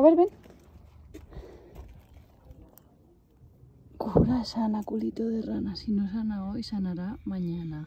A ver, ven. Cura sana, culito de rana. Si no sana hoy, sanará mañana.